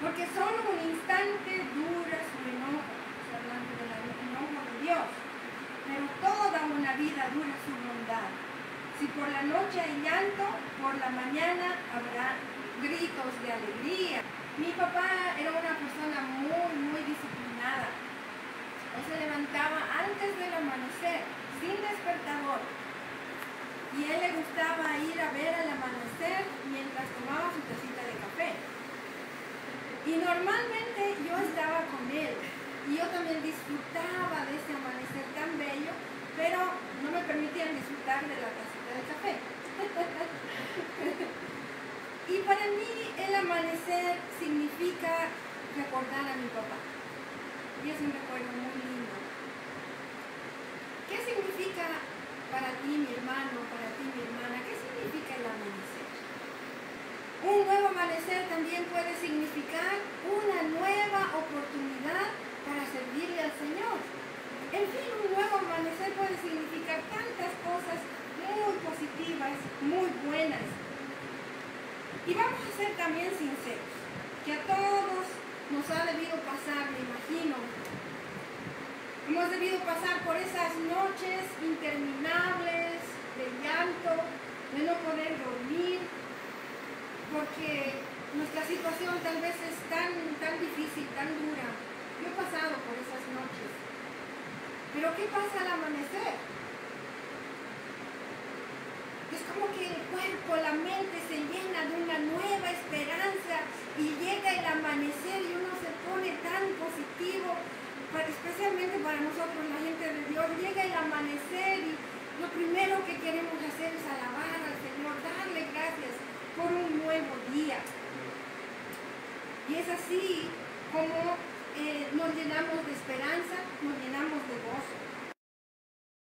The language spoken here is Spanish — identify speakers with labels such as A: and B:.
A: Porque solo un instante dura su enojo, hablando del enojo de Dios, pero toda una vida dura su bondad. Si por la noche hay llanto, por la mañana habrá gritos de alegría. Mi papá era una persona muy, muy disciplinada. Él se levantaba antes del amanecer, sin despertador. Y él le gustaba ir a ver el amanecer mientras tomaba su. Y normalmente yo estaba con él y yo también disfrutaba de ese amanecer tan bello, pero no me permitían disfrutar de la tacita de café. y para mí el amanecer significa recordar a mi papá. Y es un recuerdo muy lindo. ¿Qué significa para ti, mi hermano, para ti, mi hermana? ¿Qué significa el amanecer? Un nuevo amanecer también puede significar una nueva oportunidad para servirle al Señor. En fin, un nuevo amanecer puede significar tantas cosas muy positivas, muy Y vamos a ser también sinceros, que a todos nos ha debido pasar, me imagino. Hemos debido pasar por esas noches interminables de llanto, de no poder dormir, porque nuestra situación tal vez es tan, tan difícil, tan dura. Yo he pasado por esas noches. Pero ¿qué pasa al amanecer? Como que el cuerpo, la mente se llena de una nueva esperanza y llega el amanecer y uno se pone tan positivo, especialmente para nosotros, la gente de Dios, llega el amanecer y lo primero que queremos hacer es alabar al Señor, darle gracias por un nuevo día. Y es así como eh, nos llenamos de